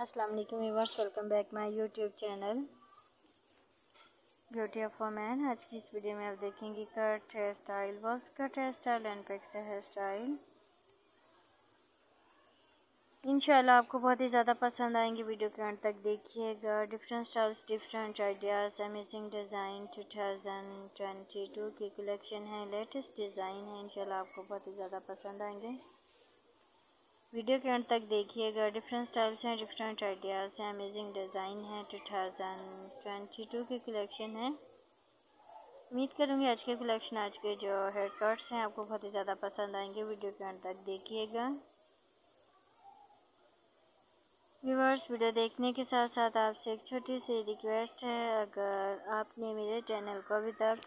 अस्सलाम वालेकुम viewers welcome back my YouTube channel beauty of man आज की इस वीडियो में आप देखेंगे cut hair style box cut hair style and pics hair style इंशाल्लाह आपको बहुत ही ज़्यादा पसंद आएँगे वीडियो के अंत तक देखिएगा। Different styles different ideas amazing design 2022 की कलेक्शन है लेटेस्ट डिज़ाइन है। इंशाल्लाह आपको बहुत ही ज़्यादा पसंद आएँगे। वीडियो के अंत तक देखिएगा। डिफरेंट स्टाइल्स हैं डिफरेंट आइडियाज़ हैं अमेजिंग डिज़ाइन है टू थाउज़ेंड ट्वेंटी टू की कलेक्शन है। उम्मीद करूँगी आज के कलेक्शन आज के जो हेयर कट्स हैं, आपको बहुत ही ज़्यादा पसंद आएँगे। वीडियो के अंत तक देखिएगा। व्यूवर्स वीडियो देखने के साथ साथ आपसे एक छोटी सी रिक्वेस्ट है। अगर आपने मेरे चैनल को अभी तक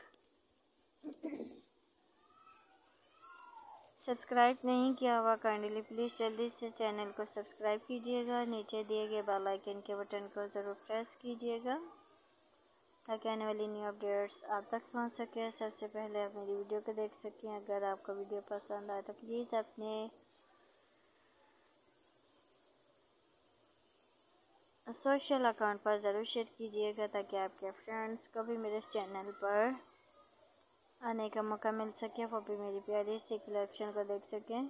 सब्सक्राइब नहीं किया हुआ काइंडली प्लीज़ जल्दी से चैनल को सब्सक्राइब कीजिएगा। नीचे दिए गए बेल आइकन के बटन को ज़रूर प्रेस कीजिएगा, ताकि आने वाली न्यू अपडेट्स आप तक पहुँच सके। सबसे पहले आप मेरी वीडियो को देख सकें। अगर आपको वीडियो पसंद आए तो प्लीज़ अपने सोशल अकाउंट पर ज़रूर शेयर कीजिएगा, ताकि आपके फ्रेंड्स को भी मेरे चैनल पर आने का मौका मिल सके वो भी मेरी प्यारी सी कलेक्शन को देख सकें।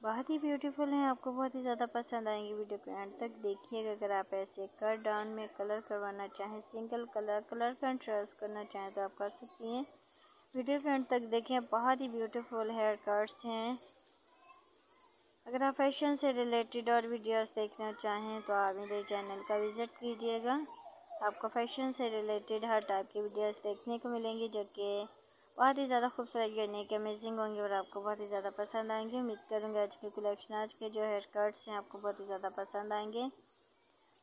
बहुत ही ब्यूटीफुल हैं, आपको बहुत ही ज़्यादा पसंद आएँगी वीडियो को एंड तक देखिएगा। अगर आप ऐसे कट डाउन में कलर करवाना चाहें, सिंगल कलर कलर कंट्रास्ट करना चाहें तो आप कर सकती हैं। वीडियो के एंड तक देखें, बहुत ही ब्यूटीफुल हेयर कट्स हैं। अगर आप फ़ैशन से रिलेटेड और वीडियोस देखना चाहें तो आप मेरे चैनल का विज़िट कीजिएगा। आपको फ़ैशन से रिलेटेड हर टाइप की वीडियोस देखने को मिलेंगी, जो कि बहुत ही ज़्यादा खूबसूरत यूनिक अमेजिंग होंगे और आपको बहुत ही ज़्यादा पसंद आएँगे। उम्मीद करूँगी आज के कलेक्शन आज के जो हेयर कट्स हैं, आपको बहुत ही ज़्यादा पसंद आएँगे।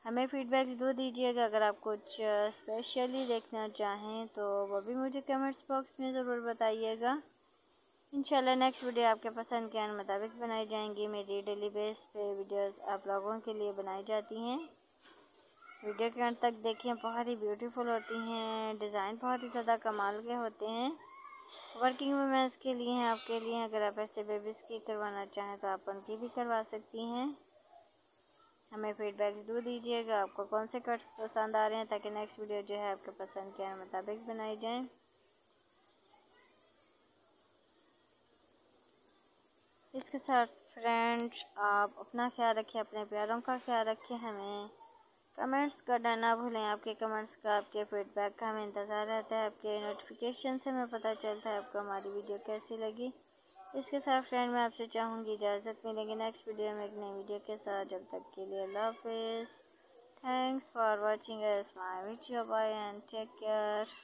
हमें फीडबैक ज़रूर दीजिएगा अगर आप कुछ स्पेशली देखना चाहें तो वो भी मुझे कमेंट्स बॉक्स में ज़रूर बताइएगा। इंशाल्लाह नेक्स्ट वीडियो आपके पसंद के मुताबिक बनाई जाएँगी। मेरी डेली बेस पे वीडियोस आप लोगों के लिए बनाई जाती हैं। वीडियो के अंत तक देखें बहुत ही ब्यूटीफुल होती हैं डिज़ाइन बहुत ही ज़्यादा कमाल के होते हैं। वर्किंग वूमेंस के लिए हैं, आपके लिए अगर आप ऐसे बेबीज़ की करवाना चाहें तो आप उनकी भी करवा सकती हैं। हमें फीडबैक ज़रूर दीजिएगा, आपको कौन से कट्स पसंद आ रहे हैं, ताकि नेक्स्ट वीडियो जो है आपके पसंद के मुताबिक बनाई जाए। इसके साथ फ्रेंड्स आप अपना ख्याल रखें अपने प्यारों का ख्याल रखें हमें। कमेंट्स करना ना भूलें, आपके कमेंट्स का, आपके फीडबैक का हमें इंतज़ार रहता है, आपके नोटिफिकेशन से हमें पता चलता है आपको हमारी वीडियो कैसी लगी। इसके साथ फ्रेंड मैं आपसे चाहूँगी इजाज़त, मिलेंगे नेक्स्ट वीडियो में एक नई वीडियो के साथ। जब तक के लिए अल्लाह हाफिज़। Thanks for watching as my video bye and take care